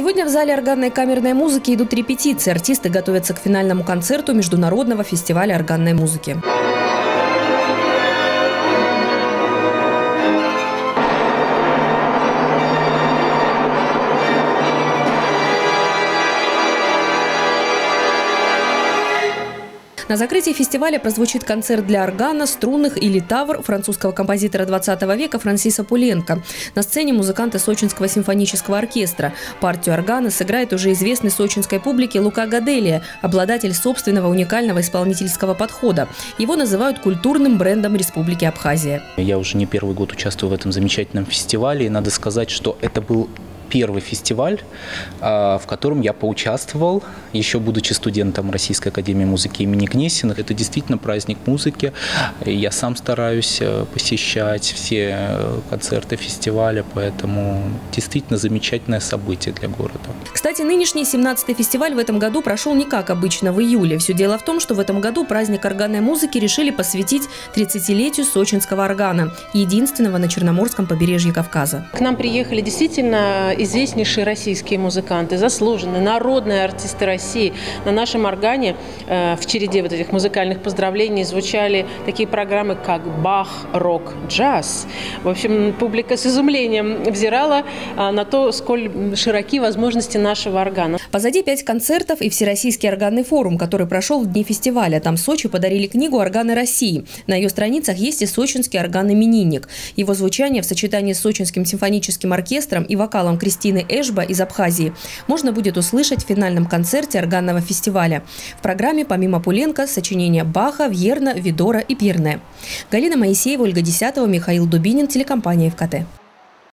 Сегодня в зале органной камерной музыки идут репетиции. Артисты готовятся к финальному концерту Международного фестиваля органной музыки. На закрытии фестиваля прозвучит концерт для органа, струнных и литавр французского композитора 20 века Франсиса Пуленко. На сцене музыканты Сочинского симфонического оркестра. Партию органа сыграет уже известный сочинской публике Лука Гаделия, обладатель собственного уникального исполнительского подхода. Его называют культурным брендом Республики Абхазия. Я уже не первый год участвую в этом замечательном фестивале, и надо сказать, что это был первый фестиваль, а, в котором я поучаствовал, еще будучи студентом Российской Академии Музыки имени Гнесиных. Это действительно праздник музыки. Я сам стараюсь э, посещать все э, концерты фестиваля, поэтому действительно замечательное событие для города. Кстати, нынешний 17-й фестиваль в этом году прошел не как обычно в июле. Все дело в том, что в этом году праздник органной музыки решили посвятить 30-летию сочинского органа, единственного на Черноморском побережье Кавказа. К нам приехали действительно известнейшие российские музыканты, заслуженные, народные артисты России. На нашем органе э, в череде вот этих музыкальных поздравлений звучали такие программы, как «Бах», «Рок», «Джаз». В общем, публика с изумлением взирала э, на то, сколь широки возможности нашего органа. Позади пять концертов и Всероссийский органный форум, который прошел в дни фестиваля. Там Сочи подарили книгу «Органы России». На ее страницах есть и сочинский орган-именинник. Его звучание в сочетании с сочинским симфоническим оркестром и вокалом Кристины Эшба из Абхазии можно будет услышать в финальном концерте органного фестиваля. В программе помимо Пуленко сочинения Баха, Вьерна, Видора и Пьерне. Галина Моисеева, Ольга Десятого, Михаил Дубинин, телекомпания ФКТ.